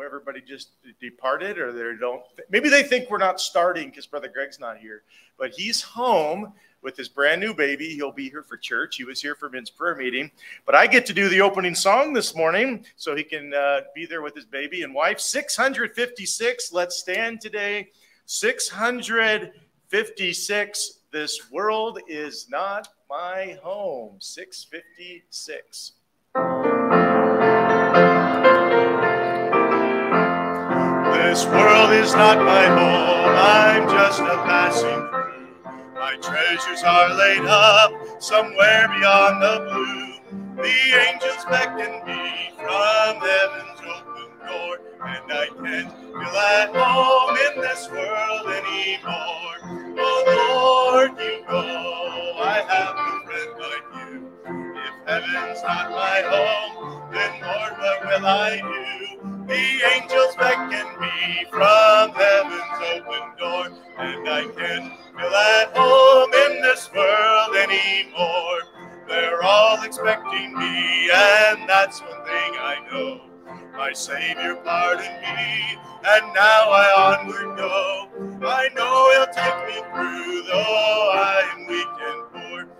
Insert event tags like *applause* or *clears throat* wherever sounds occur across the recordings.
everybody just departed or they don't maybe they think we're not starting because brother greg's not here but he's home with his brand new baby. He'll be here for church. He was here for men's prayer meeting. But i get to do the opening song this morning so he can uh, be there with his baby and wife. 656 let's stand today. 656 this world is not my home. 656 This is not my home, I'm just a passing through. My treasures are laid up somewhere beyond the blue. The angels beckon me from heaven's open door, and I can't feel at home in this world anymore. Oh Lord, you know I have no friend like you. If heaven's not my home, then Lord, what will I do? The angels beckon me from heaven's open door, and I can't feel at home in this world anymore. They're all expecting me, and that's one thing I know. My Savior pardoned me, and now I onward go. I know He'll take me through, though I am weak and poor,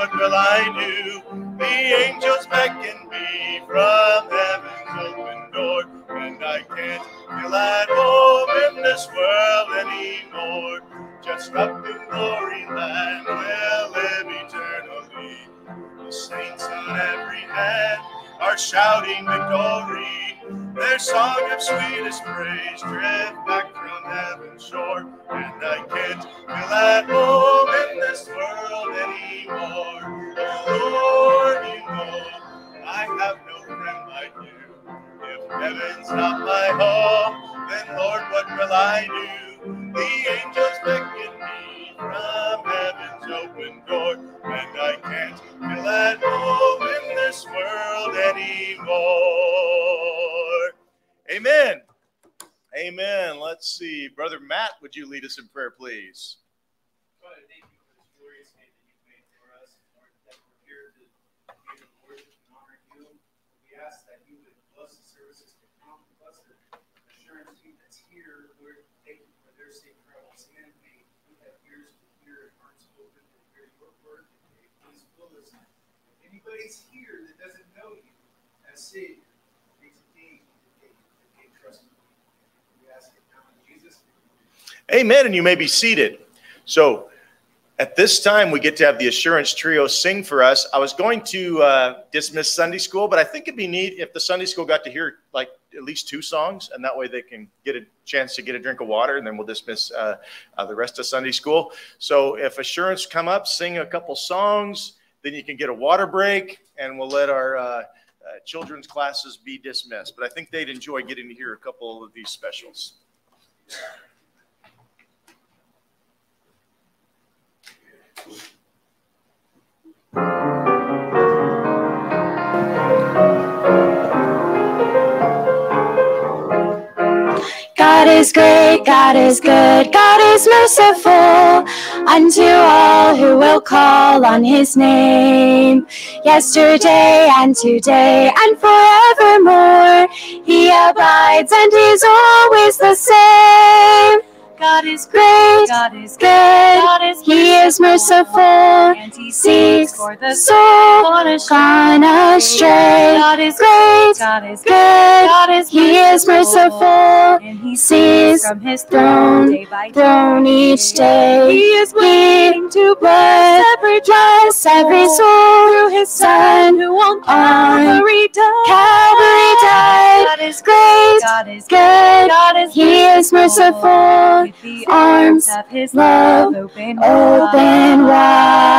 what will I do? The angels beckon me from heaven's open door, and I can't feel at home in this world anymore. Just up in glory land, we'll live eternally. The saints on every hand are shouting victory. Their song of sweetest praise drift back from heaven's shore. And I can't feel at home in this world anymore. Lord, I have no friend like you. If heaven's not my home, then Lord, what will I do? The angels beckon me from heaven's open door, and I can't feel home in this world anymore. Amen. Amen. Let's see. Brother Matt, would you lead us in prayer, please? Anybody's here that doesn't know you as Savior, Amen. And you may be seated. So at this time, we get to have the Assurance Trio sing for us. I was going to uh, dismiss Sunday school, but I think it'd be neat if the Sunday school got to hear like at least two songs, and that way they can get a chance to get a drink of water, and then we'll dismiss uh, uh, the rest of Sunday school. So if Assurance come up, sing a couple songs, then you can get a water break, and we'll let our uh, uh, children's classes be dismissed. But I think they'd enjoy getting to hear a couple of these specials. Is great, God is good, God is merciful unto all who will call on his name. Yesterday and today and forevermore, he abides and is always the same. God is great. God is good. God is he is merciful. And he seeks for the soul gone astray. God is great. God is good. God is he is merciful. And he sees from his throne, day by throne each day. He is waiting to bless every, bless every soul through his son who on Calvary died. Calvary died. God is Great, God is good, God is He is merciful, With the arms of His love love open open wide.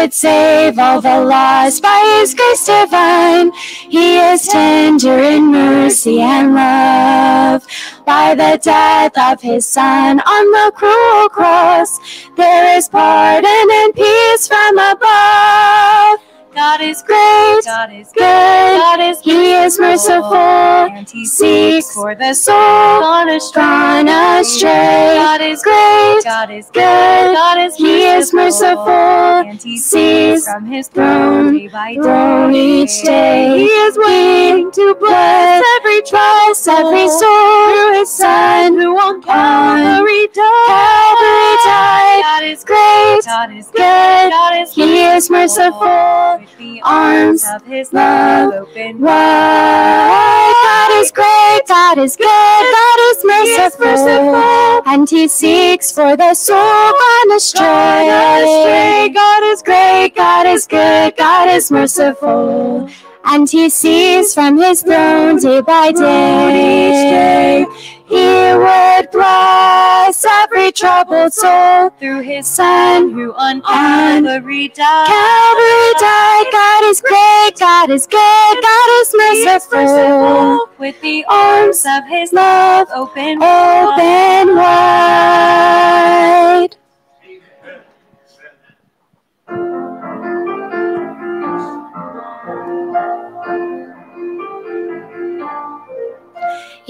Would save all the lost by His grace divine. He is tender in mercy and love. By the death of His Son on the cruel cross, there is pardon and peace from above. God is Great, God is good, God is He is merciful, and He seeks for the soul gone astray. gone astray. God is Great, God is good, God is He is merciful, and He sees from His throne, day by throne each day. He is willing to bless every bless every soul through His Son who on Calvary died. Calvary died. God is Great, God is good, God is He is merciful, the arms of His love open wide. God is great, God is good, God is merciful, and He seeks for the soul gone astray. God is great, God is good, God is merciful, and He sees from His throne day by day, each day. He would bless every troubled soul. through His Son who on Calvary died. Calvary died. God is great, God is good, God is merciful. with the Arms of His love love open open wide.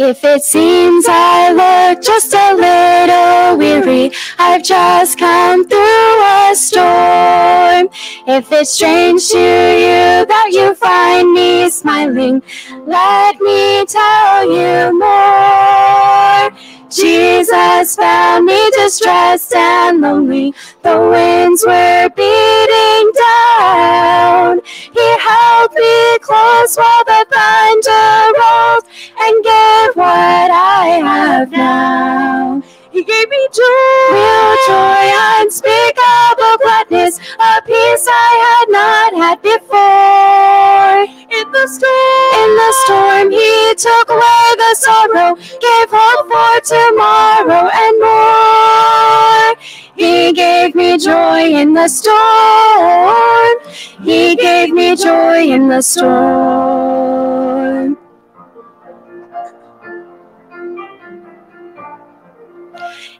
If it seems I look just a little weary, I've just come through a storm. If it's strange to you that you find me smiling, let me tell you more. Jesus found me distressed and lonely. The winds were beating down. He held me close while the thunder rolled and gave what I have now. He gave me joy, real joy, unspeakable gladness, a peace I had not had before. In the storm, in the storm, He took away the sorrow, gave hope for tomorrow and more. He gave me joy in the storm. He gave me joy in the storm.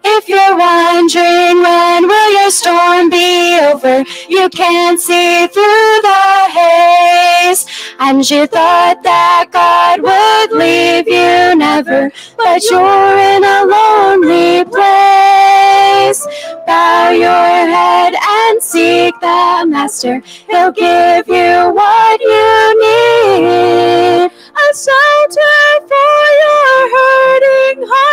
If you're wondering when will your storm be over, you can't see through the haze. And you thought that God would leave you never, but you're in a lonely place. Bow your head and seek the Master. He'll give you what you need. A shelter for your hurting heart,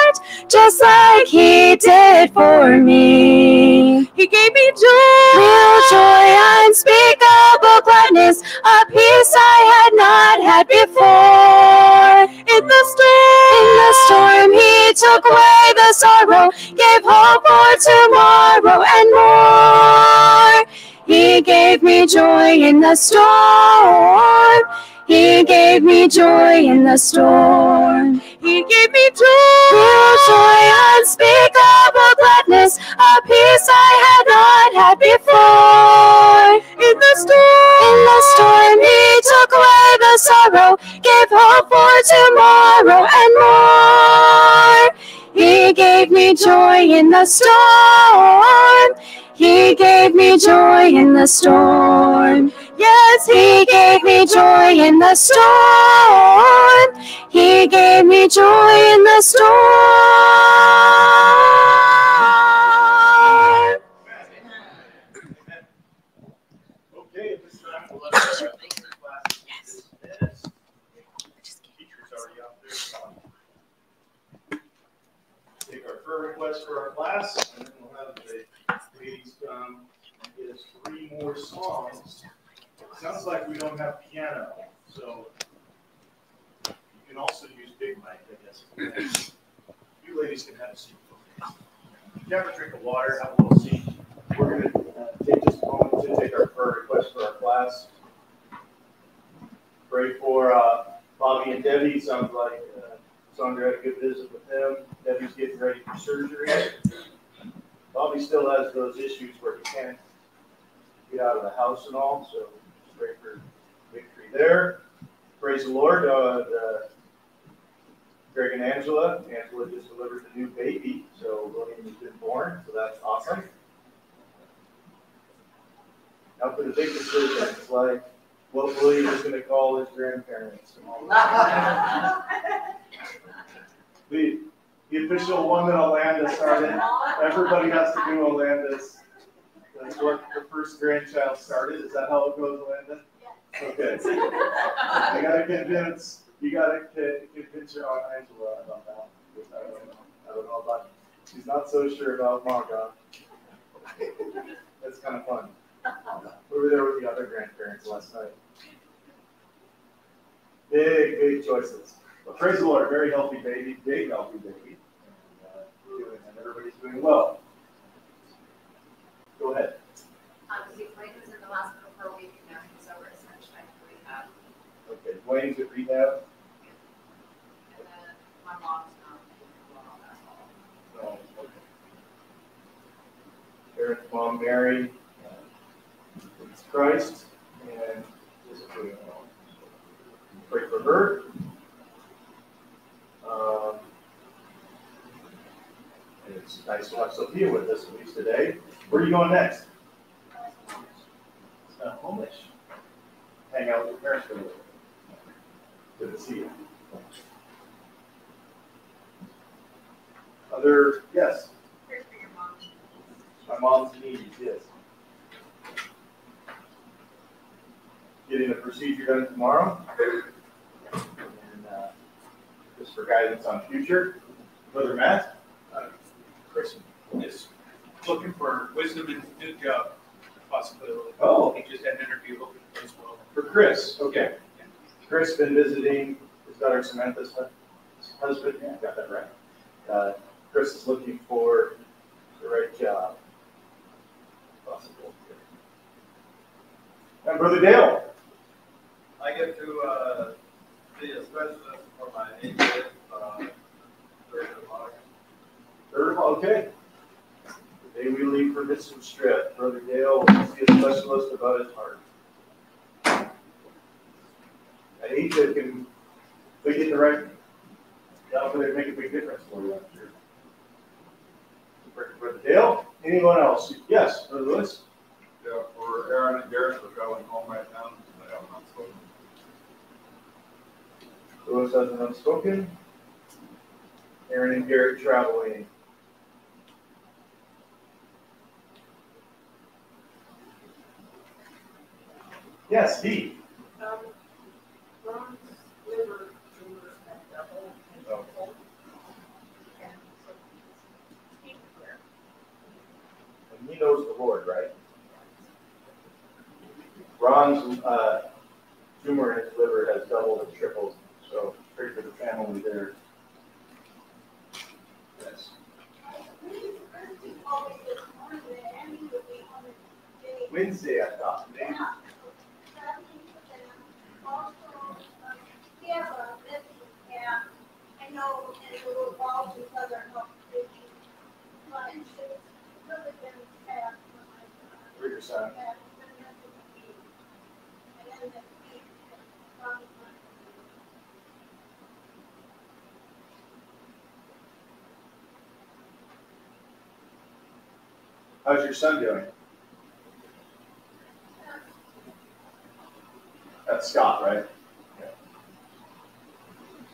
just like He did for me. He gave me joy, real joy, unspeakable gladness, a peace I had not had before. In the storm, in the storm, He took away the sorrow, gave hope for tomorrow and more. He gave me joy in the storm. He gave me joy in the storm. He gave me joy, joy, unspeakable gladness, a peace I had not had before. In the storm, in the storm, He took away the sorrow, gave hope for tomorrow and more. He gave me joy in the storm. He gave me joy in the storm. Yes, He gave me joy in the storm. He gave me joy in the storm. Okay, at this time, we'll let our classes dismiss. Teachers already out there. Take our prayer request for our class, and then we'll have the ladies come and get us three more songs. Sounds like we don't have piano, so you can also use big mic, I guess. You ladies can have a seat. You have a drink of water, have a little seat. We're gonna uh, take just a moment to take our prayer request for our class. Pray for uh, Bobby and Debbie. Sounds like uh, Sandra had a good visit with them. Debbie's getting ready for surgery. Bobby still has those issues where he can't get out of the house and all, so for victory there. Praise the Lord. Uh, the, Greg and Angela. Angela just delivered a new baby, so William has been born, so that's awesome. Now for the big decision, it's like what William is going to call his grandparents and. The, the official one that Alanda started, everybody has to do Alanda's. That's what the first grandchild started. Is that how it goes, Alanda? Okay. *laughs* I gotta convince, you gotta con- convince your aunt Angela about that. I don't know, I don't know about, she's not so sure about Maga. That's kind of fun. We were there with the other grandparents last night. Big, big choices. But praise the Lord, very healthy baby, big healthy baby. And, uh, doing- and everybody's doing well. Go ahead. Um, so Blake was in the hospital for a week and now he's over at Sunshine Rehab. Okay, Dwayne's at rehab. And then my mom's not doing well, that's all. No, okay. Mom, Mary, uh, is Christ, and is well. Pray for her. Um, and it's nice to have Sophia with us at least today. Where are you going next? Uh, Homish. Hang out with your parents for a little. Good to see you. Other, yes? Here's for your mom. My mom's needs, yes. Getting the procedure done tomorrow. And, uh, just for guidance on future. Brother Matt? Chris is looking for wisdom and new job possibility. Oh, He just had an interview looking as well. for Chris, okay. Chris been visiting his daughter Samantha's husband, yeah, got that right. Uh, Chris is looking for the right job. Possible. And Brother Dale? I get to, uh, be a specialist for my AFib, uh, third of August. Third, okay. The day we leave for Mission Strip, Brother Dale will see a specialist about his heart. I hate that can, they get the right, that'll really make a big difference for you, sure. Brother Dale, anyone else? Yes, Brother Lewis? Yeah, for Aaron and Garrett, we're going home right now, I have not spoken. Lewis has an unspoken. Aaron and Garrett traveling. Yes. Um, Ron's liver tumor had doubled and Oh. doubled. And so he's there. And he knows the Lord, right? Ron's uh, tumor in his liver has doubled and tripled, so pray for the family there. Yes. Wednesday, I thought. Today- How's your son doing? That's Scott, right? Yeah.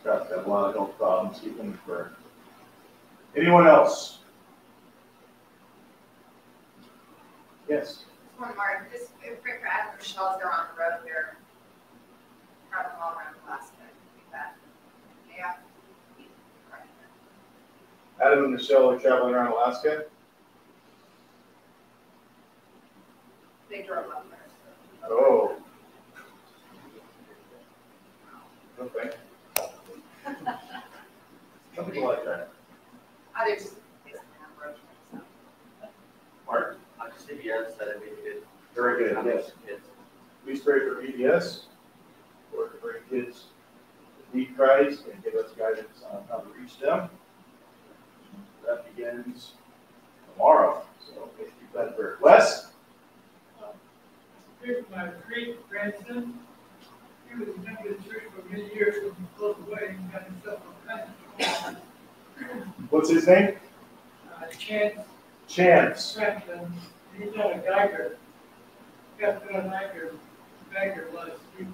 Scott's got a lot of health problems, keep him prayer. Anyone else? Yes. One more, just pray for Adam and Michelle they're on the road, they're traveling all around Alaska. Think that they have to be right there. Adam and Michelle are traveling around Alaska. They drove up there. so. Oh. Okay. *laughs* Some people like that. Others, it's kind of broken, so. Mark? I just think yes, that I mean, it. Very good, yes. Kids. Please pray for VBS, Lord, to bring kids to meet Christ and give us guidance on how to reach them. That begins tomorrow, so if you've got prayer. Wes? Here's my great grandson. He was a member of the church for many years, when he closed away and got himself What's his name? uh, chance Chance. He's not a Geiger. Got to a Geiger, Geiger week.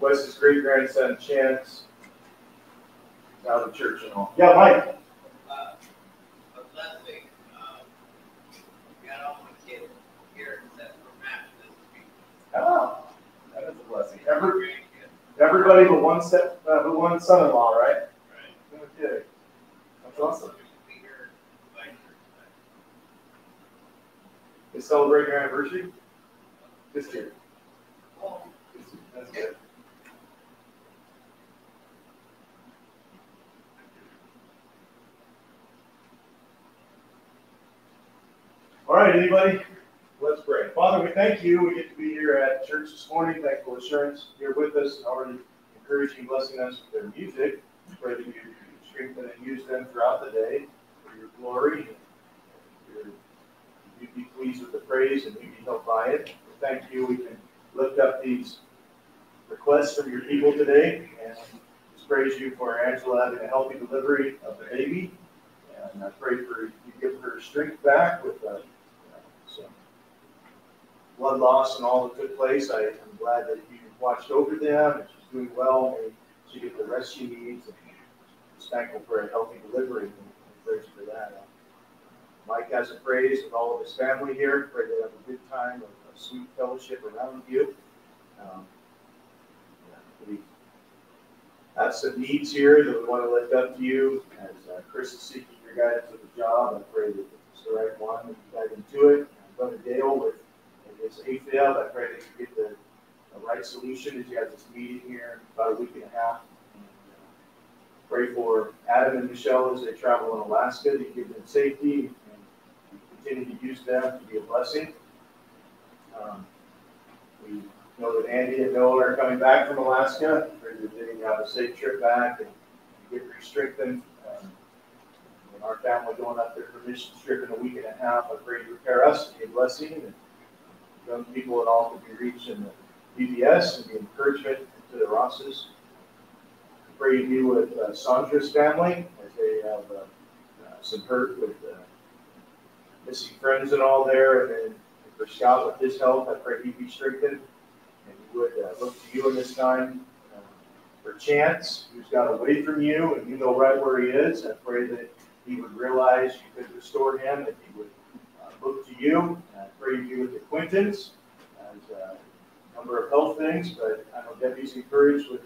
Wes's great grandson Chance. Out of church and all. Yeah, Mike? Uh, a blessing, um, got all my kids here except for Matt this week. Oh, that is a blessing. Every, everybody but one step, uh, but one son-in-law, right? Right. Okay. That's awesome. They celebrate your anniversary? This year. That's good. All right, anybody? Let's pray. Father, we thank you. We get to be here at church this morning. Thankful assurance here with us, and already encouraging, blessing us with their music. Pray that you strengthen and use them throughout the day for your glory. Your you be pleased with the praise and we be helped by it. Thank you. We can lift up these requests from your people today and just praise you for Angela having a healthy delivery of the baby. And I pray for you give her strength back with some blood loss and all that took place. I am glad that you watched over them and she's doing well. May she get the rest she needs. And just thankful for a healthy delivery and for that. Mike has a praise with all of his family here. Pray they have a good time of, sweet fellowship around you. Um, yeah, we have some needs here that we want to lift up to you as uh, Chris is seeking your guidance with the job. I pray that it's the right one, that you guide him to it. And Brother Dale with his AFib, I pray that you get the, the right solution as you have this meeting here about a week and a half. And, uh, Pray for Adam and Michelle as they travel in Alaska, you give them safety and continue to use them to be a blessing. Um, We know that Andy and Noah are coming back from Alaska, pray that they have a safe trip back and get re-strengthened. Um, Our family going up there for mission trip in a week and a half, I pray you prepare us to be a blessing and young people and all to be reached in the VBS and be encouragement to the Rosses. Pray you be with uh, Sandra's family as they have uh, uh, some hurt with uh, missing friends and all there. And then for Scott with his health, I pray he be strengthened and he would uh, look to you in this time. For Chance, who's got away from you and you know right where he is, I pray that he would realize you could restore him, that he would look to you. And I pray you with the Quintons as uh, a number of health things, but I know Debbie's encouraged with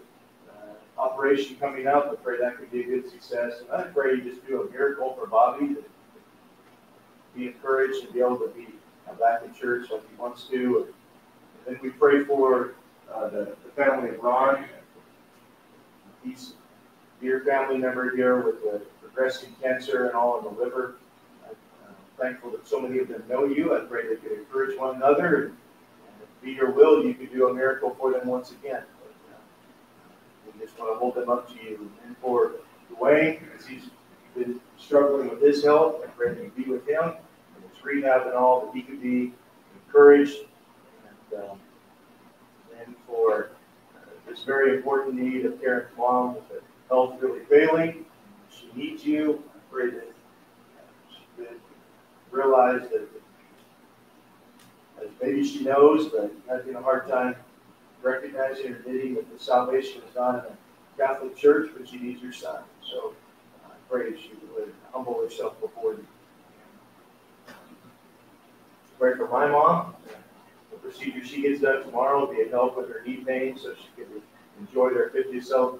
uh, operation coming up. I pray that could be a good success. And I pray you just do a miracle for Bobby to be encouraged and be able to be uh, back in church like he wants to. And then we pray for uh, the, the family of Ron. He's a dear family member here with the progressing cancer and all in the liver. Thankful that so many of them know you. I pray they could encourage one another. And, and be your will, you could do a miracle for them once again. But, uh, we just want to hold them up to you. And for Dwayne, as he's been struggling with his health, I pray that you be with him and his rehab and all, that he could be encouraged. And, um, and for uh, this very important need of Karen's mom with the health really failing, she needs you. I pray that realize that maybe she knows, but having a hard time recognizing or admitting that the salvation is not in a Catholic church, but she needs her son. So uh, I pray she would humble herself before you. Pray for my mom. The procedure she gets done tomorrow will be a help with her knee pain, so she can enjoy their 50th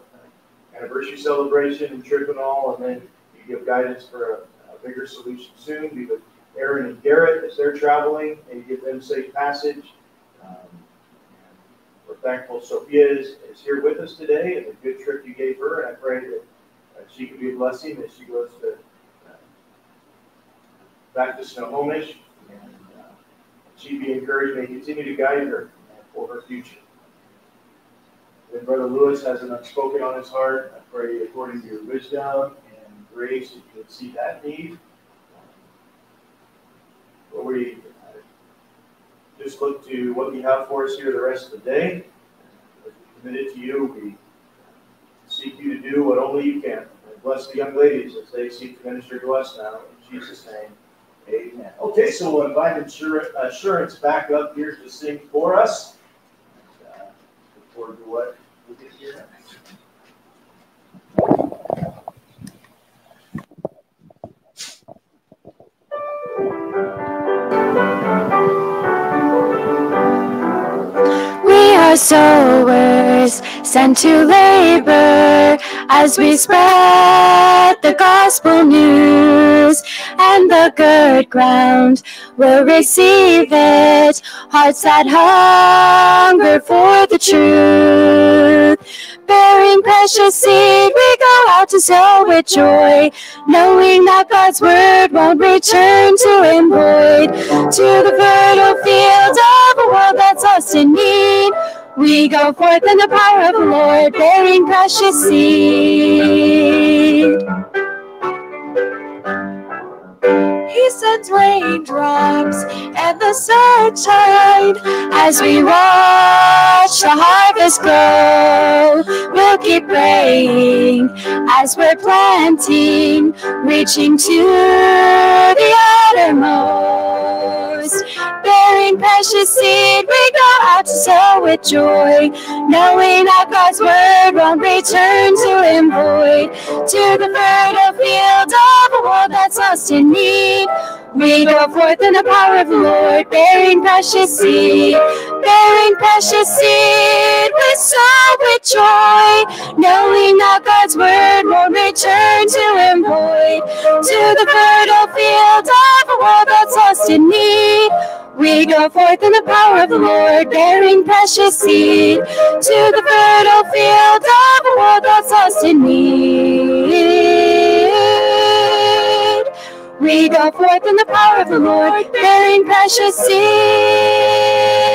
anniversary celebration and trip and all, and then you give guidance for a, a bigger solution soon. Be with Aaron and Garrett as they're traveling, and give them safe passage. Um, we're thankful Sophia is, is here with us today and the good trip you gave her, and I pray that she can be a blessing as she goes to uh, back to Snohomish. And uh, she be encouraged and continue to guide her for her future. Then Brother Lewis has an unspoken on his heart. I pray according to your wisdom and grace that you would see that need. We uh, just look to what you have for us here the rest of the day. As we committed to you, we seek you to do what only you can. And bless the young ladies as they seek to minister to us now. In Jesus' name, amen. Okay, so we'll invite Assurance back up here to sing for us. And, uh, look forward to what we get here are sowers sent to labor as we spread the gospel news and the good ground will receive it. Hearts that hunger for the truth. Bearing precious seed, we go out to sow with joy, knowing that God's word won't return to him void. To the fertile field of a world that's lost in need, we go forth in the power of the Lord, bearing precious seed. He sends raindrops and the sunshine as we watch the harvest grow. We'll keep praying as we're planting, reaching to the uttermost. Bearing precious seed, we go out to sow with joy, knowing that God's word won't return to him void. To the fertile field of a world that's lost in need, we go forth in the power of the Lord, bearing precious seed, bearing precious seed. We sow with joy, knowing that God's word won't return to him void. To the fertile field of a world that's lost in need, we go forth in the power of the Lord, bearing precious seed. To the fertile field of a world that's lost in need. We go forth in the power of the Lord, bearing precious seed.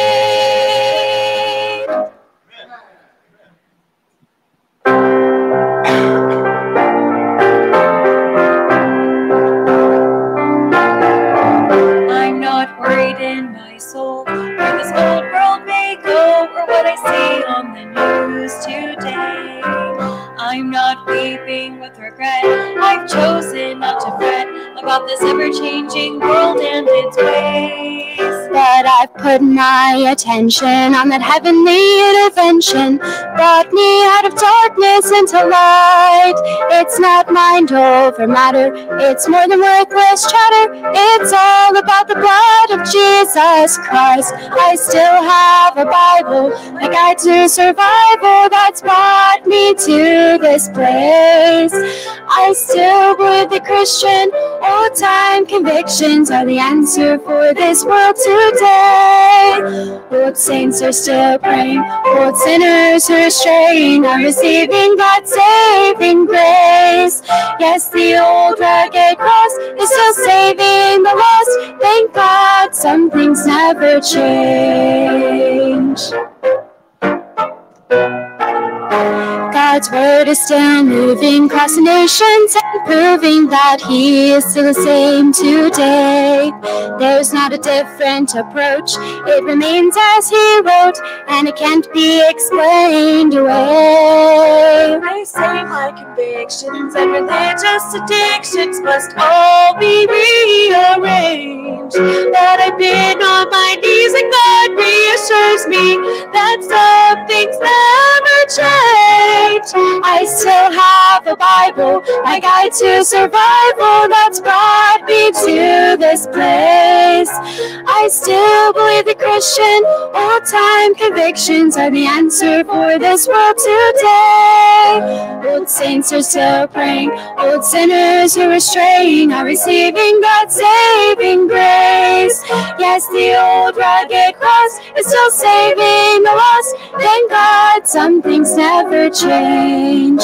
About this ever changing world and its ways. But I've put my attention on that heavenly intervention, brought me out of darkness into light. It's not mind over matter, it's more than worthless chatter. It's all about the blood of Jesus Christ. I still have a Bible, a guide to survival that's brought me to this place. I still believe the Christian old time convictions are the answer for this world today. Old saints are still praying, old sinners are are receiving God's saving grace. Yes, the old rugged cross is still saving the lost. Thank God some things never change. God's word is still moving across the nations and proving that He is still the same today. There's not a different approach, it remains as He wrote, and it can't be explained away. I say my convictions and religious addictions must all be rearranged. That I've on my knees and God reassures me that some things never change. I still have a Bible, a guide to survival that's brought me to this place. I still believe the Christian old time convictions are the answer for this world today. Old saints are still praying, old sinners who are straying are receiving God's saving grace. Yes, the old rugged cross is still saving the lost. Thank God some things never change.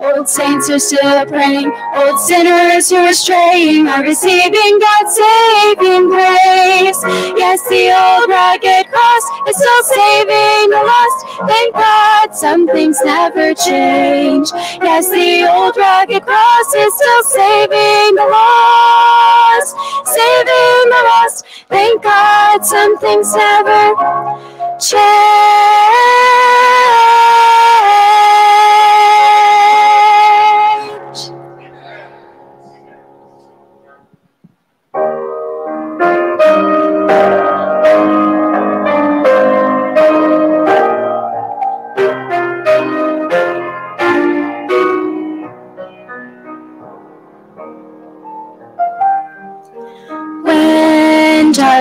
Old saints are still praying, old sinners who are straying are receiving God's saving grace. Yes, the old rugged cross is still saving the lost. Thank God some things never change. Yes, the old rugged cross is still saving the lost, saving the lost. Thank God some things never change.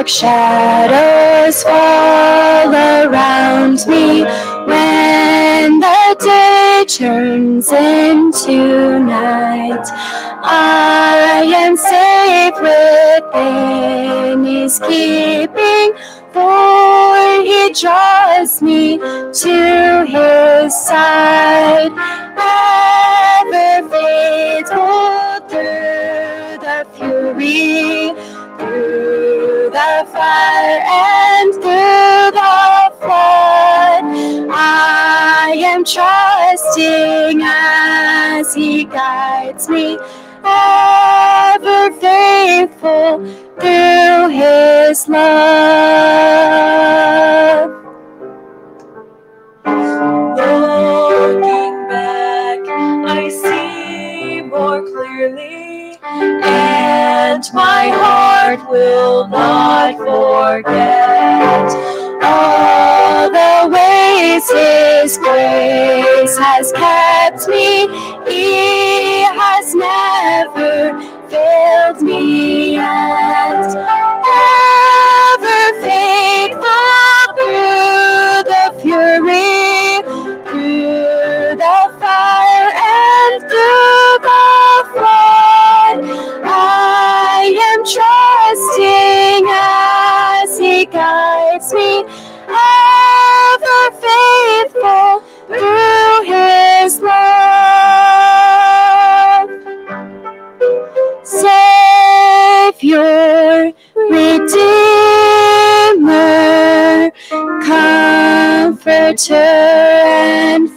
Dark shadows fall around me, when the day turns into night, I am safe within. His keeping, for He draws me to His side, Guides me, ever faithful through His love. Looking back, I see more clearly, and my heart will not forget the ways His grace has kept me. He has never failed me yet. Savior, Redeemer, Comforter and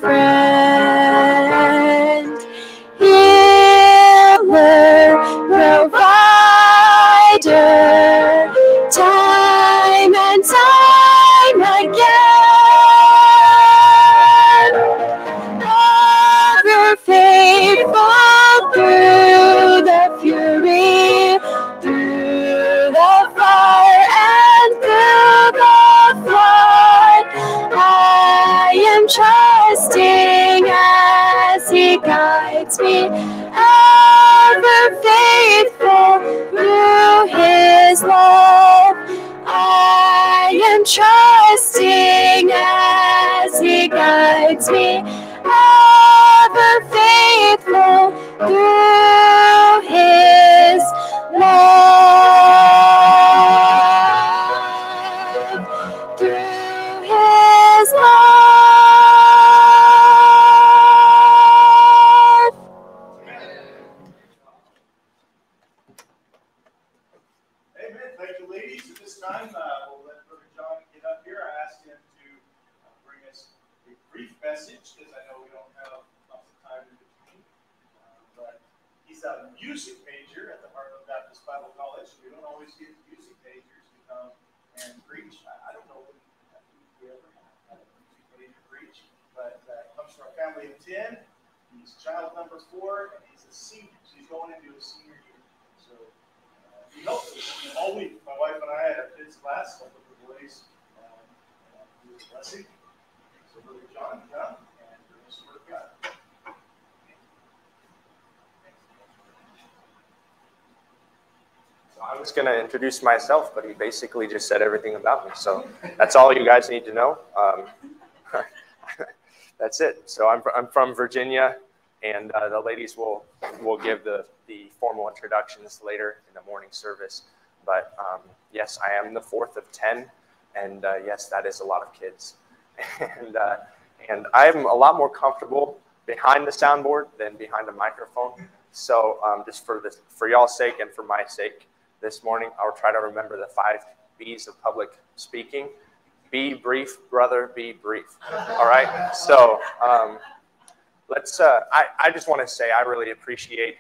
God. I was going to introduce myself, but he basically just said everything about me. So that's all you guys need to know. Um, *laughs* that's it. So I'm, I'm from Virginia, and uh, the ladies will will give the, the formal introductions later in the morning service. But um, yes, I am the fourth of 10, and uh, yes, that is a lot of kids. *laughs* and, uh, and I'm a lot more comfortable behind the soundboard than behind a microphone. So um, just for this, for y'all's sake and for my sake, this morning I'll try to remember the five B's of public speaking. Be brief, brother. Be brief. All right. So um, let's. Uh, I I just want to say I really appreciate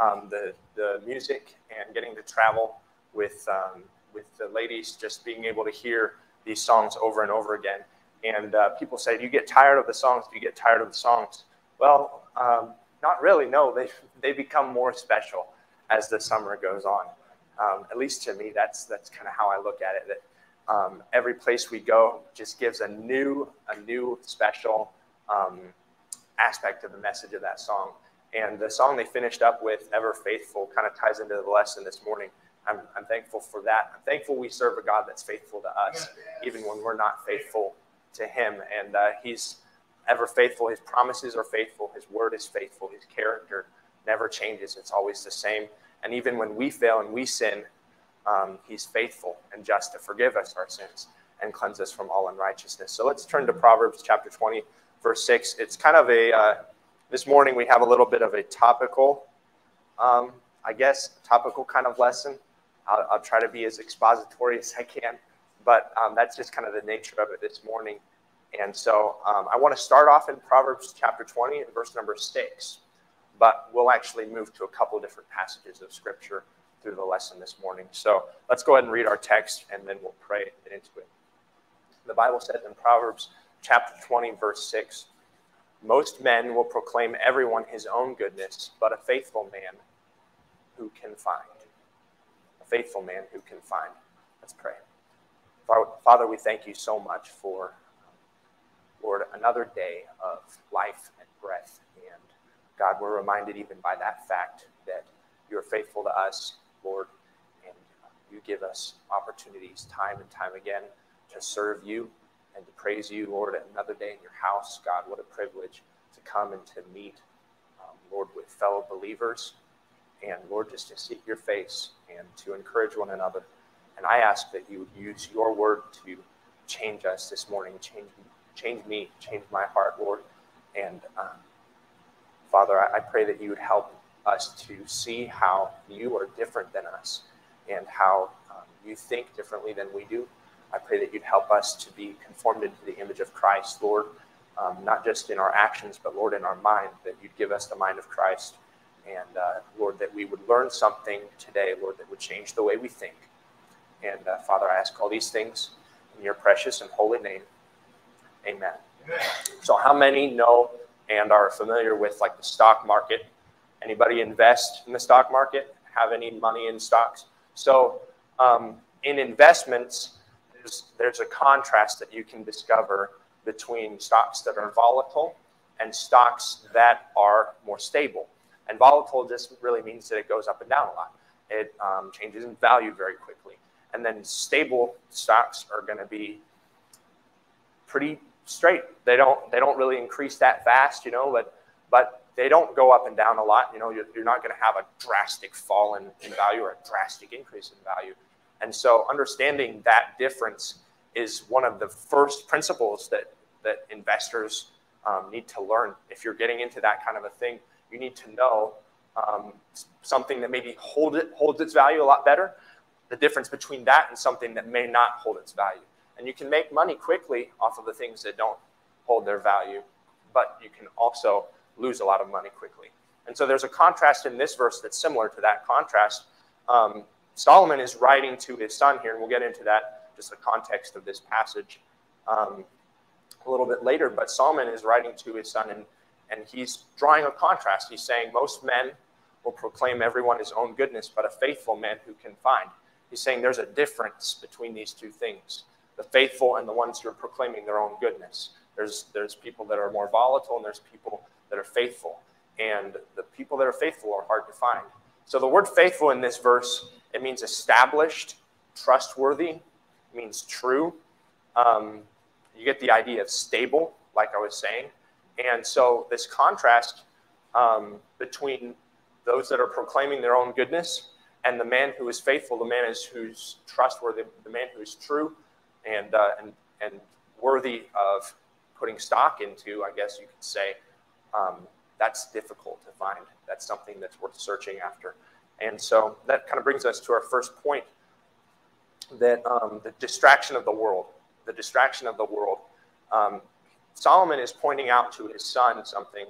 um, the the music and getting to travel with um, with the ladies, just being able to hear these songs over and over again. And uh, people say, "Do you get tired of the songs? Do you get tired of the songs?" Well, um, not really. No, they they become more special as the summer goes on. Um, at least to me, that's that's kind of how I look at it. That um, every place we go just gives a new a new special um, aspect of the message of that song. And the song they finished up with, "Ever Faithful," kind of ties into the lesson this morning. I'm, I'm thankful for that. I'm thankful we serve a God that's faithful to us, even when we're not faithful to Him. And uh, He's ever faithful. His promises are faithful. His word is faithful. His character never changes. It's always the same. And even when we fail and we sin, um, he's faithful and just to forgive us our sins and cleanse us from all unrighteousness. So let's turn to Proverbs chapter 20, verse 6. It's kind of a, uh, this morning we have a little bit of a topical, um, I guess, topical kind of lesson. I'll, I'll, try to be as expository as I can, but um, that's just kind of the nature of it this morning. And so um, I want to start off in Proverbs chapter 20 and verse number 6, but we'll actually move to a couple different passages of Scripture through the lesson this morning. So let's go ahead and read our text and then we'll pray into it. The Bible says in Proverbs chapter 20, verse 6 Most men will proclaim everyone his own goodness, but a faithful man who can find? A faithful man who can find. Let's pray. Father, we thank you so much for Lord, another day of life and breath. And God, we're reminded even by that fact that you're faithful to us, Lord, and you give us opportunities time and time again to serve you and to praise you, Lord, another day in your house. God, what a privilege to come and to meet, um, Lord, with fellow believers. And Lord, just to seek your face and to encourage one another. And I ask that you would use your word to change us this morning, change change me, change my heart, Lord. And um, Father, I, I pray that you would help us to see how you are different than us and how um, you think differently than we do. I pray that you'd help us to be conformed into the image of Christ, Lord, um, not just in our actions, but Lord, in our mind, that you'd give us the mind of Christ. And uh, Lord, that we would learn something today, Lord, that would change the way we think. And uh, Father, I ask all these things in your precious and holy name. Amen. Amen. So, how many know and are familiar with like the stock market? Anybody invest in the stock market? Have any money in stocks? So, um, in investments, there's, there's a contrast that you can discover between stocks that are volatile and stocks that are more stable. And volatile just really means that it goes up and down a lot. It um, changes in value very quickly. And then stable stocks are going to be pretty straight. They don't they don't really increase that fast, you know, but but they don't go up and down a lot. You know, you're, you're not going to have a drastic fall in, in value or a drastic increase in value. And so understanding that difference is one of the first principles that that investors um, need to learn. If you're getting into that kind of a thing, you need to know um, something that maybe hold it holds its value a lot better. The difference between that and something that may not hold its value. And you can make money quickly off of the things that don't hold their value, but you can also lose a lot of money quickly. And so there's a contrast in this verse that's similar to that contrast. Um, Solomon is writing to his son here, and we'll get into that, just the context of this passage um, a little bit later. But Solomon is writing to his son, and, and he's drawing a contrast. He's saying, Most men will proclaim everyone his own goodness, but a faithful man who can find. He's saying there's a difference between these two things the faithful and the ones who are proclaiming their own goodness. There's, there's people that are more volatile and there's people that are faithful. And the people that are faithful are hard to find. So the word faithful in this verse, it means established, trustworthy, it means true. Um, you get the idea of stable, like I was saying. And so this contrast um, between those that are proclaiming their own goodness and the man who is faithful, the man is who's trustworthy, the man who is true and, uh, and, and worthy of putting stock into, I guess you could say, um, that's difficult to find. That's something that's worth searching after. And so that kind of brings us to our first point that um, the distraction of the world, the distraction of the world. Um, Solomon is pointing out to his son something,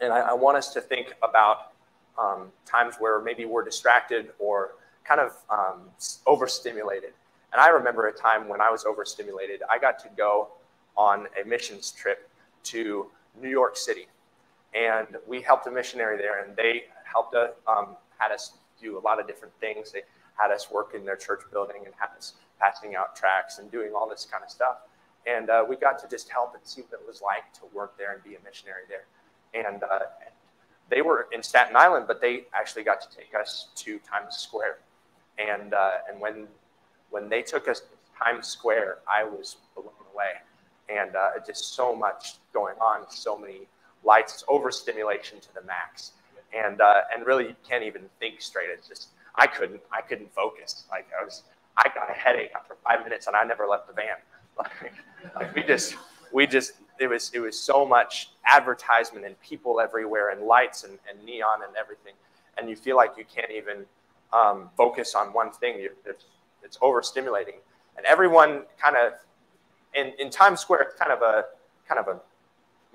and I, I want us to think about um, times where maybe we're distracted or kind of um, overstimulated. And I remember a time when I was overstimulated. I got to go on a missions trip to New York City, and we helped a missionary there, and they helped us, um, had us do a lot of different things. They had us work in their church building and had us passing out tracts and doing all this kind of stuff. And uh, we got to just help and see what it was like to work there and be a missionary there. And uh, they were in Staten Island, but they actually got to take us to Times Square. And uh, and when when they took us to Times Square, I was blown away. And uh, just so much going on, so many lights, overstimulation to the max. And uh, and really, you can't even think straight. It's just I couldn't I couldn't focus. Like I was I got a headache after five minutes, and I never left the van. *laughs* Like, like we just we just it was it was so much advertisement and people everywhere and lights and, and neon and everything. And you feel like you can't even um, focus on one thing. You, it's, it's overstimulating. And everyone kind of in, in times square it's kind of a kind of a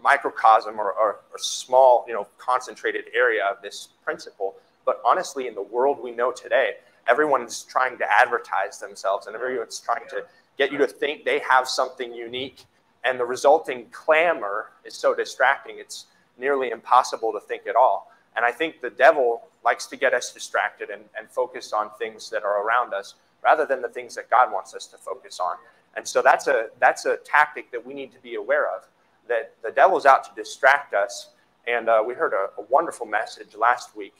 microcosm or, or, or small you know concentrated area of this principle. But honestly in the world we know today everyone's trying to advertise themselves and everyone's trying to get you to think they have something unique and the resulting clamor is so distracting, it's nearly impossible to think at all. And I think the devil likes to get us distracted and, and focused on things that are around us rather than the things that God wants us to focus on. And so that's a that's a tactic that we need to be aware of. That the devil's out to distract us. And uh, we heard a, a wonderful message last week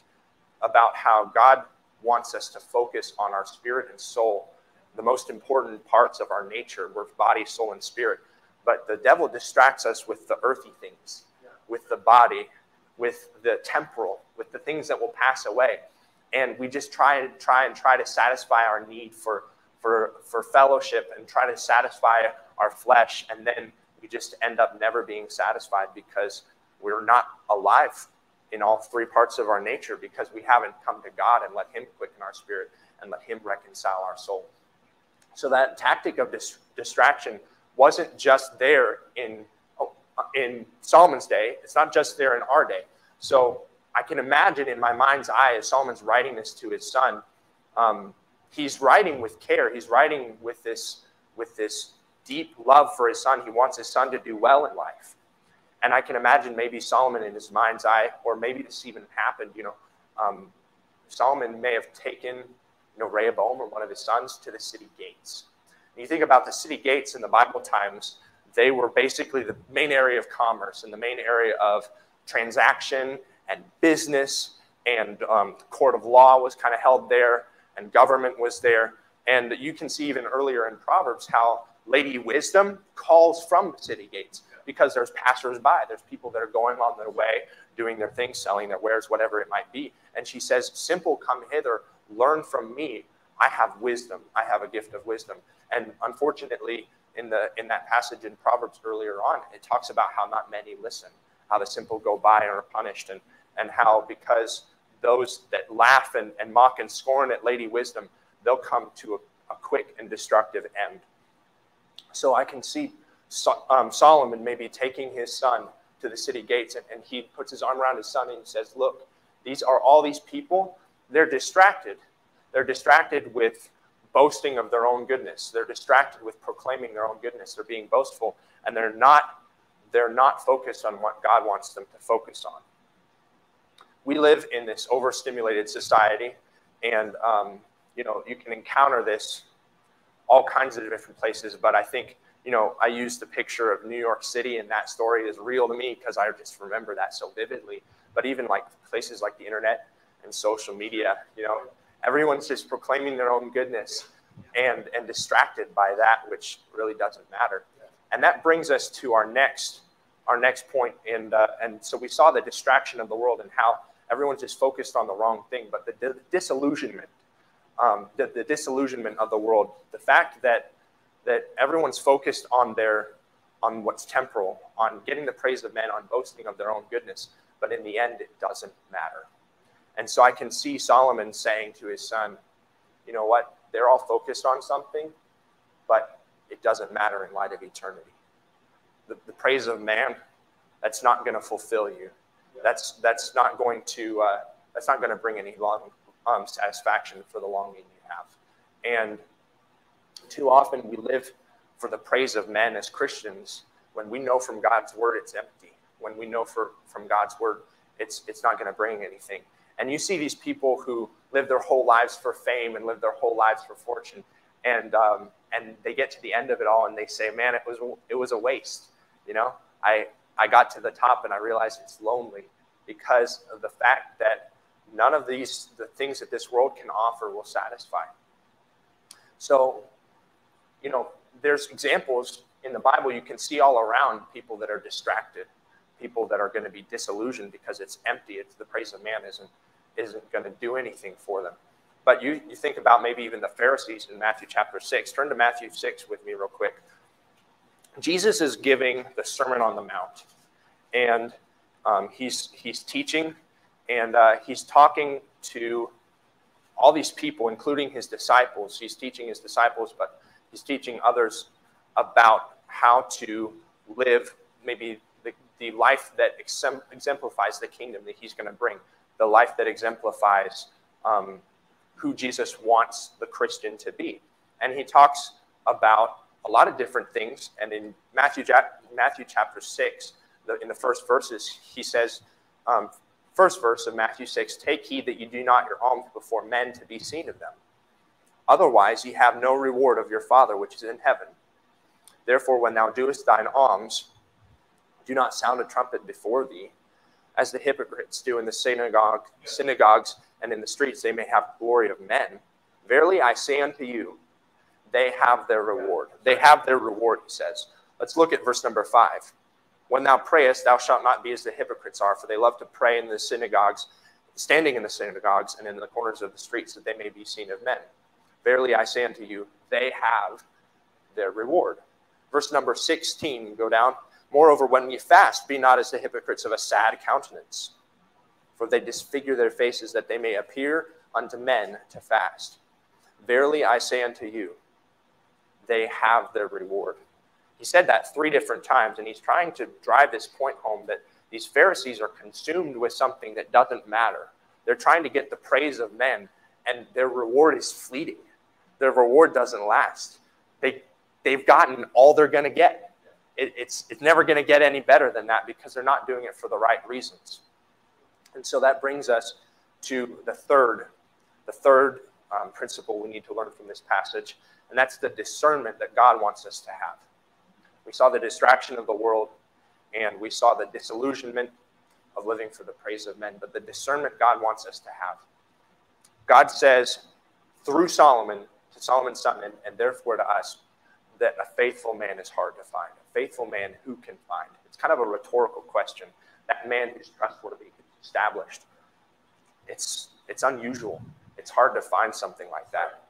about how God wants us to focus on our spirit and soul, the most important parts of our nature, we're body, soul, and spirit. But the devil distracts us with the earthy things, with the body, with the temporal, with the things that will pass away. And we just try and try and try to satisfy our need for, for, for fellowship and try to satisfy our flesh. And then we just end up never being satisfied because we're not alive in all three parts of our nature because we haven't come to God and let Him quicken our spirit and let Him reconcile our soul. So that tactic of dis- distraction wasn't just there in, in Solomon's day, it's not just there in our day. So I can imagine in my mind's eye as Solomon's writing this to his son, um, he's writing with care. He's writing with this, with this deep love for his son. He wants his son to do well in life. And I can imagine maybe Solomon in his mind's eye, or maybe this even happened, you know, um, Solomon may have taken you know, Rehoboam or one of his sons to the city gates you think about the city gates in the Bible times, they were basically the main area of commerce and the main area of transaction and business. And um, the court of law was kind of held there, and government was there. And you can see even earlier in Proverbs how Lady Wisdom calls from the city gates because there's passersby, there's people that are going on their way, doing their things, selling their wares, whatever it might be. And she says, Simple, come hither, learn from me. I have wisdom. I have a gift of wisdom. And unfortunately, in the in that passage in Proverbs earlier on, it talks about how not many listen, how the simple go by and are punished, and and how because those that laugh and, and mock and scorn at Lady Wisdom, they'll come to a, a quick and destructive end. So I can see so, um, Solomon maybe taking his son to the city gates, and, and he puts his arm around his son and says, "Look, these are all these people. They're distracted. They're distracted with boasting of their own goodness. They're distracted with proclaiming their own goodness. They're being boastful, and they're not they're not focused on what God wants them to focus on. We live in this overstimulated society, and um, you know you can encounter this all kinds of different places. But I think you know I use the picture of New York City, and that story is real to me because I just remember that so vividly. But even like places like the internet, and social media. You know, everyone's just proclaiming their own goodness and, and distracted by that which really doesn't matter. And that brings us to our next our next point. And uh, and so we saw the distraction of the world and how everyone's just focused on the wrong thing, but the, disillusionment, um, the, the disillusionment of the world, the fact that that everyone's focused on their on what's temporal, on getting the praise of men, on boasting of their own goodness, but in the end, it doesn't matter. And so I can see Solomon saying to his son, you know what? They're all focused on something, but it doesn't matter in light of eternity. The, the praise of man, that's not going to fulfill you. That's, that's not going to, uh, that's not going to bring any long um, satisfaction for the longing you have. And too often we live for the praise of men as Christians when we know from God's word it's empty. When we know for, from God's word it's, it's not going to bring anything. And you see these people who live their whole lives for fame and live their whole lives for fortune. And, um, and they get to the end of it all and they say, man, it was, it was a waste. You know, I, I got to the top and I realized it's lonely because of the fact that none of these, the things that this world can offer will satisfy. So, you know, there's examples in the Bible you can see all around people that are distracted, people that are going to be disillusioned because it's empty. It's the praise of man isn't isn't going to do anything for them. But you, you think about maybe even the Pharisees in Matthew chapter 6. Turn to Matthew 6 with me, real quick. Jesus is giving the Sermon on the Mount, and um, he's, he's teaching, and uh, he's talking to all these people, including his disciples. He's teaching his disciples, but he's teaching others about how to live maybe the, the life that exemplifies the kingdom that he's going to bring, the life that exemplifies um, who Jesus wants the Christian to be. And he talks about a lot of different things. And in Matthew, Matthew chapter 6, the, in the first verses, he says, um, first verse of Matthew 6, take heed that you do not your alms before men to be seen of them. Otherwise, ye have no reward of your Father which is in heaven. Therefore, when thou doest thine alms, do not sound a trumpet before thee, as the hypocrites do in the synagogue, synagogues and in the streets, they may have glory of men. Verily I say unto you, they have their reward. They have their reward, he says. Let's look at verse number five. When thou prayest, thou shalt not be as the hypocrites are, for they love to pray in the synagogues, standing in the synagogues and in the corners of the streets, that they may be seen of men. Verily I say unto you, they have their reward. Verse number 16, go down. Moreover, when ye fast, be not as the hypocrites of a sad countenance, for they disfigure their faces that they may appear unto men to fast. Verily I say unto you, they have their reward. He said that three different times, and he's trying to drive this point home that these Pharisees are consumed with something that doesn't matter. They're trying to get the praise of men, and their reward is fleeting. Their reward doesn't last. They, they've gotten all they're going to get it, it's, it's never going to get any better than that because they're not doing it for the right reasons. And so that brings us to the third, the third um, principle we need to learn from this passage, and that's the discernment that God wants us to have. We saw the distraction of the world, and we saw the disillusionment of living for the praise of men, but the discernment God wants us to have. God says through Solomon, to Solomon's son, and, and therefore to us, that a faithful man is hard to find. Faithful man who can find? It's kind of a rhetorical question. That man who's trustworthy, who's established. It's it's unusual. It's hard to find something like that.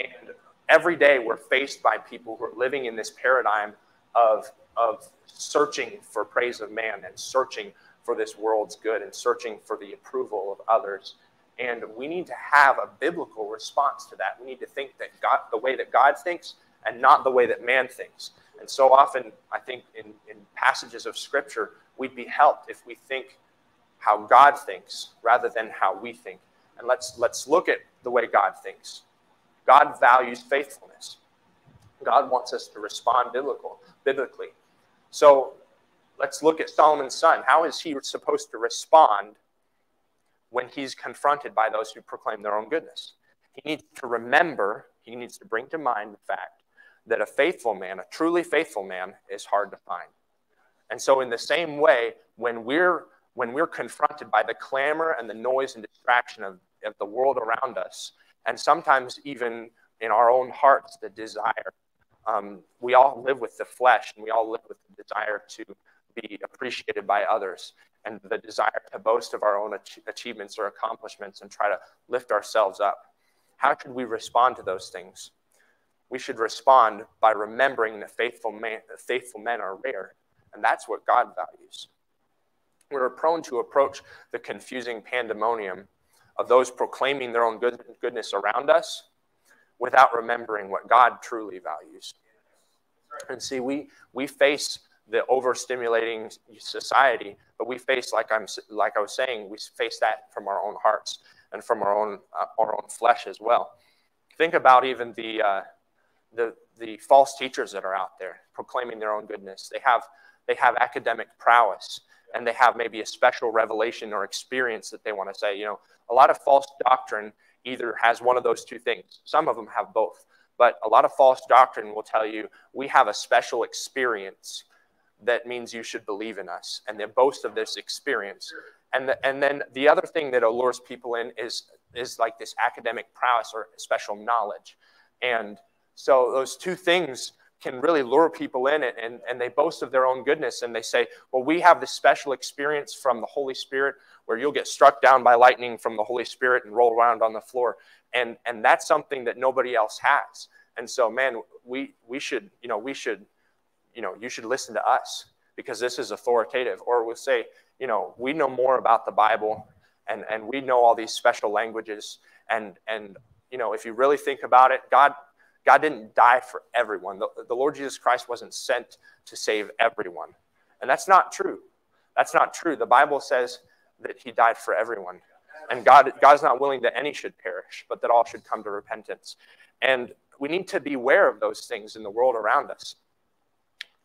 And every day we're faced by people who are living in this paradigm of of searching for praise of man and searching for this world's good and searching for the approval of others. And we need to have a biblical response to that. We need to think that God, the way that God thinks, and not the way that man thinks. And so often, I think in, in passages of Scripture, we'd be helped if we think how God thinks rather than how we think. And let's, let's look at the way God thinks. God values faithfulness. God wants us to respond biblical, biblically. So let's look at Solomon's son. How is he supposed to respond when he's confronted by those who proclaim their own goodness? He needs to remember, he needs to bring to mind the fact that a faithful man, a truly faithful man, is hard to find. And so, in the same way, when we're when we're confronted by the clamor and the noise and distraction of, of the world around us, and sometimes even in our own hearts, the desire. Um, we all live with the flesh and we all live with the desire to be appreciated by others and the desire to boast of our own ach- achievements or accomplishments and try to lift ourselves up. How should we respond to those things? We should respond by remembering that faithful, man, faithful men are rare, and that's what God values. We're prone to approach the confusing pandemonium of those proclaiming their own good, goodness around us without remembering what God truly values. And see, we, we face the overstimulating society, but we face, like I'm like I was saying, we face that from our own hearts and from our own uh, our own flesh as well. Think about even the uh, the the false teachers that are out there proclaiming their own goodness. They have they have academic prowess and they have maybe a special revelation or experience that they want to say. You know, a lot of false doctrine either has one of those two things. Some of them have both. But a lot of false doctrine will tell you we have a special experience that means you should believe in us. And they boast of this experience. And, the, and then the other thing that allures people in is, is like this academic prowess or special knowledge. And so those two things can really lure people in and, and they boast of their own goodness and they say, well, we have this special experience from the Holy Spirit where you'll get struck down by lightning from the Holy Spirit and roll around on the floor. And, and that's something that nobody else has. And so, man, we, we should, you know, we should, you know, you should listen to us because this is authoritative. Or we'll say, you know, we know more about the Bible and, and we know all these special languages. And, and, you know, if you really think about it, God, God didn't die for everyone. The, the Lord Jesus Christ wasn't sent to save everyone. And that's not true. That's not true. The Bible says that he died for everyone. And God, God's not willing that any should perish, but that all should come to repentance. And we need to be aware of those things in the world around us.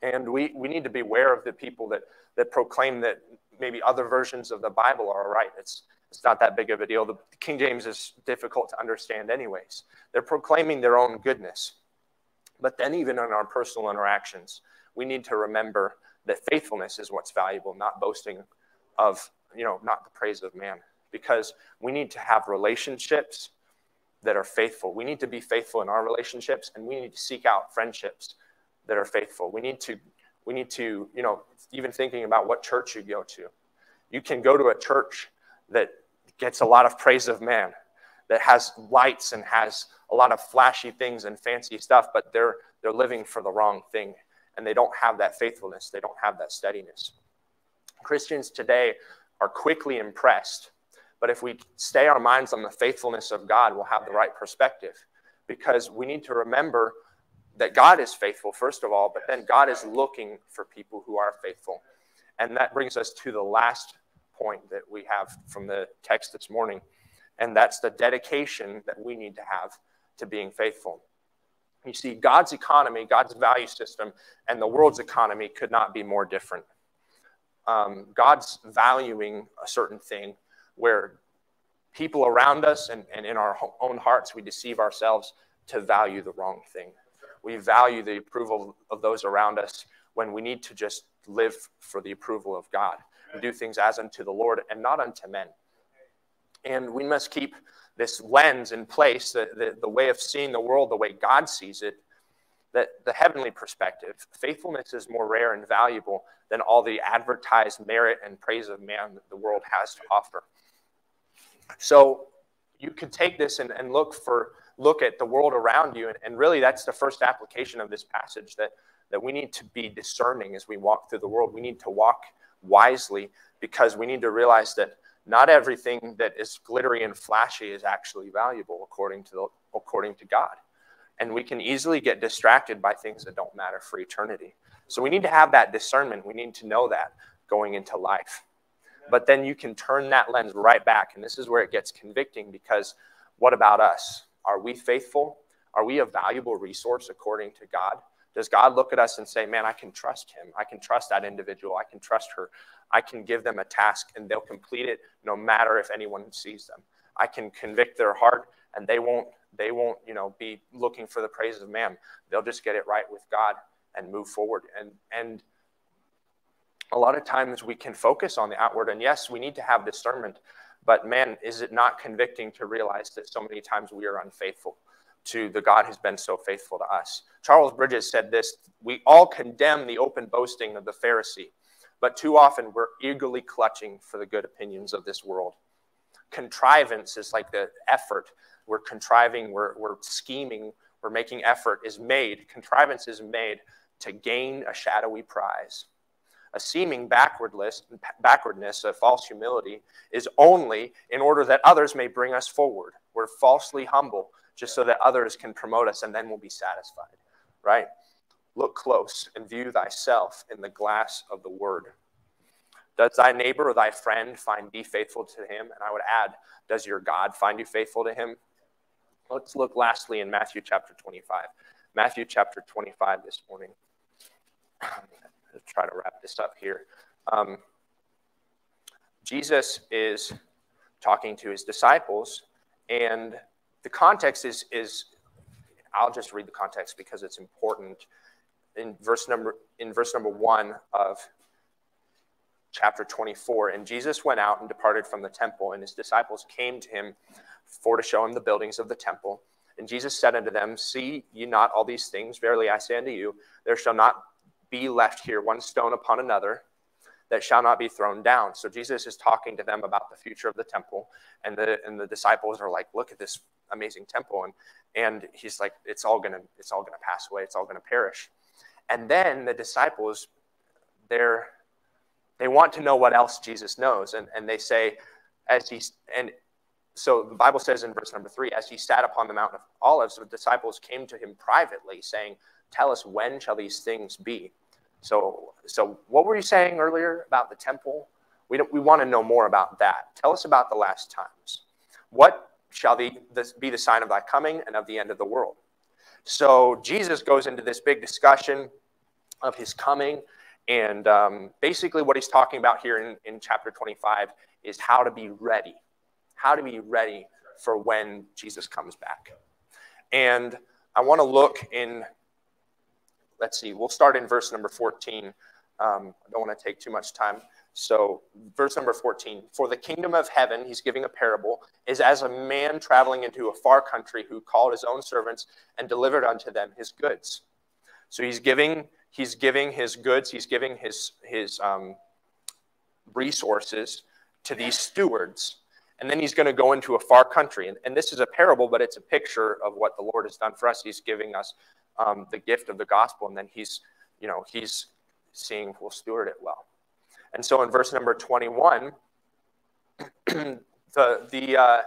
And we, we need to be aware of the people that, that proclaim that maybe other versions of the Bible are right. It's, it's not that big of a deal. The King James is difficult to understand, anyways. They're proclaiming their own goodness. But then, even in our personal interactions, we need to remember that faithfulness is what's valuable, not boasting of, you know, not the praise of man. Because we need to have relationships that are faithful. We need to be faithful in our relationships, and we need to seek out friendships that are faithful. We need to, we need to, you know, even thinking about what church you go to. You can go to a church that gets a lot of praise of man, that has lights and has a lot of flashy things and fancy stuff, but they're they're living for the wrong thing and they don't have that faithfulness, they don't have that steadiness. Christians today are quickly impressed, but if we stay our minds on the faithfulness of God, we'll have the right perspective because we need to remember that God is faithful, first of all, but then God is looking for people who are faithful. And that brings us to the last point that we have from the text this morning, and that's the dedication that we need to have to being faithful. You see, God's economy, God's value system, and the world's economy could not be more different. Um, God's valuing a certain thing where people around us and, and in our own hearts, we deceive ourselves to value the wrong thing. We value the approval of those around us when we need to just live for the approval of God do things as unto the Lord and not unto men. And we must keep this lens in place, the, the, the way of seeing the world the way God sees it, that the heavenly perspective. Faithfulness is more rare and valuable than all the advertised merit and praise of man that the world has to offer. So you could take this and, and look for look at the world around you, and, and really that's the first application of this passage that that we need to be discerning as we walk through the world. We need to walk wisely because we need to realize that not everything that is glittery and flashy is actually valuable according to the, according to God. And we can easily get distracted by things that don't matter for eternity. So we need to have that discernment. We need to know that going into life. But then you can turn that lens right back. And this is where it gets convicting because what about us? Are we faithful? Are we a valuable resource according to God? Does God look at us and say, Man, I can trust him. I can trust that individual. I can trust her. I can give them a task and they'll complete it no matter if anyone sees them. I can convict their heart and they won't they won't, you know, be looking for the praise of man. They'll just get it right with God and move forward. And and a lot of times we can focus on the outward, and yes, we need to have discernment, but man, is it not convicting to realize that so many times we are unfaithful to the God who's been so faithful to us? Charles Bridges said this We all condemn the open boasting of the Pharisee, but too often we're eagerly clutching for the good opinions of this world. Contrivance is like the effort. We're contriving, we're, we're scheming, we're making effort is made. Contrivance is made to gain a shadowy prize. A seeming backwardness, backwardness, a false humility, is only in order that others may bring us forward. We're falsely humble just so that others can promote us and then we'll be satisfied, right? Look close and view thyself in the glass of the word. Does thy neighbor or thy friend find thee faithful to him? And I would add, does your God find you faithful to him? Let's look lastly in Matthew chapter 25. Matthew chapter 25 this morning. Let's try to wrap this up here. Um, Jesus is talking to his disciples, and the context is, is I'll just read the context because it's important. In verse number in verse number one of chapter 24, and Jesus went out and departed from the temple, and his disciples came to him for to show him the buildings of the temple. And Jesus said unto them, See ye not all these things? Verily I say unto you, there shall not be left here one stone upon another that shall not be thrown down. So Jesus is talking to them about the future of the temple, and the and the disciples are like, Look at this amazing temple, and and he's like, It's all gonna it's all gonna pass away, it's all gonna perish. And then the disciples, they're they want to know what else Jesus knows, and, and they say, as he and so the Bible says in verse number three, as he sat upon the mountain of olives, the disciples came to him privately, saying, Tell us when shall these things be? So, so what were you saying earlier about the temple? We, we want to know more about that. Tell us about the last times. What shall the, this be the sign of thy coming and of the end of the world? So Jesus goes into this big discussion of his coming. And um, basically, what he's talking about here in, in chapter 25 is how to be ready how to be ready for when Jesus comes back. And I want to look in, let's see, we'll start in verse number 14. Um, I don't want to take too much time. So, verse number 14 For the kingdom of heaven, he's giving a parable, is as a man traveling into a far country who called his own servants and delivered unto them his goods. So, he's giving, he's giving his goods, he's giving his, his um, resources to these stewards and then he's going to go into a far country. And, and, this is a parable, but it's a picture of what the Lord has done for us. He's giving us um, the gift of the gospel, and then he's, you know, he's seeing if we'll steward it well. And so in verse number 21, *clears throat* the, the, uh,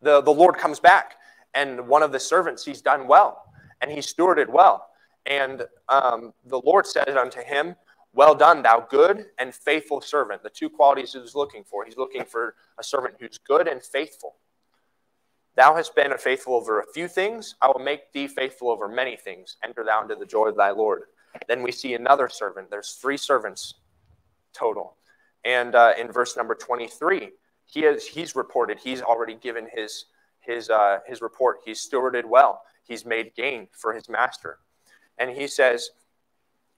the, the Lord comes back, and one of the servants he's done well, and he stewarded well. And um, the Lord said unto him, well done, thou good and faithful servant. The two qualities he's looking for. He's looking for a servant who's good and faithful. Thou hast been faithful over a few things. I will make thee faithful over many things. Enter thou into the joy of thy Lord. Then we see another servant. There's three servants total. And uh, in verse number 23, he has, he's reported, he's already given his, his, uh, his report. He's stewarded well, he's made gain for his master. And he says,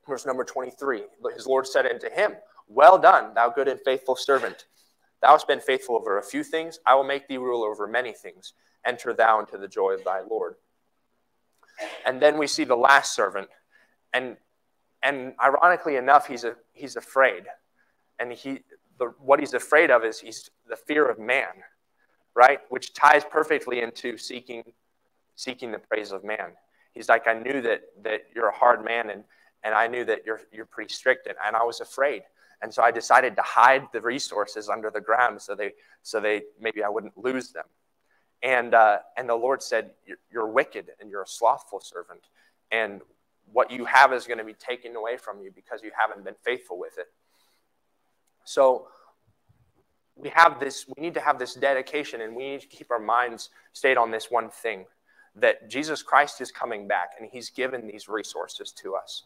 Verse number 23 His Lord said unto him, Well done, thou good and faithful servant. Thou hast been faithful over a few things. I will make thee ruler over many things. Enter thou into the joy of thy Lord. And then we see the last servant. And, and ironically enough, he's, a, he's afraid. And he, the, what he's afraid of is he's the fear of man, right? Which ties perfectly into seeking, seeking the praise of man. He's like, I knew that, that you're a hard man and, and I knew that you're, you're pretty strict, and, and I was afraid. And so I decided to hide the resources under the ground so they, so they maybe I wouldn't lose them. And, uh, and the Lord said, you're, you're wicked and you're a slothful servant. And what you have is going to be taken away from you because you haven't been faithful with it. So we have this, we need to have this dedication and we need to keep our minds stayed on this one thing that Jesus Christ is coming back and he's given these resources to us.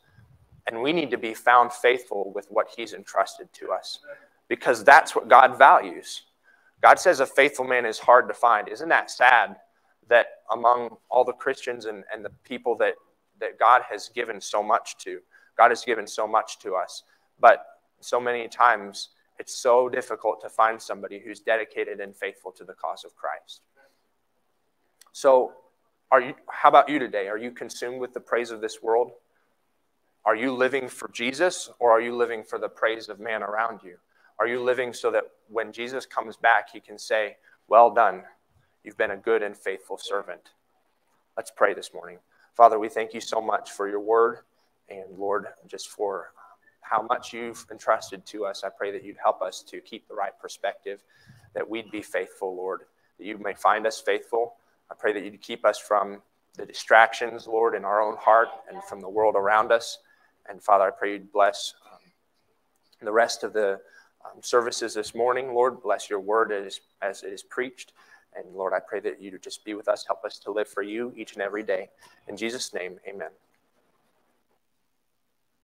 And we need to be found faithful with what He's entrusted to us because that's what God values. God says a faithful man is hard to find. Isn't that sad that among all the Christians and, and the people that, that God has given so much to, God has given so much to us, but So many times, it's so difficult to find somebody who's dedicated and faithful to the cause of Christ. So, are you, how about you today? Are you consumed with the praise of this world? Are you living for Jesus or are you living for the praise of man around you? Are you living so that when Jesus comes back, he can say, Well done, you've been a good and faithful servant? Let's pray this morning. Father, we thank you so much for your word and Lord, just for how much you've entrusted to us. I pray that you'd help us to keep the right perspective, that we'd be faithful, Lord, that you may find us faithful. I pray that you'd keep us from the distractions, Lord, in our own heart and from the world around us. And Father, I pray you'd bless um, the rest of the um, services this morning. Lord, bless your word as, as it is preached. And Lord, I pray that you just be with us, help us to live for you each and every day. In Jesus' name, amen.